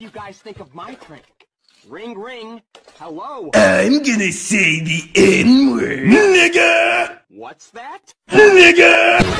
you guys think of my prank? Ring ring. Hello. I'm gonna say the N word. Nigga! What's that? Nigga!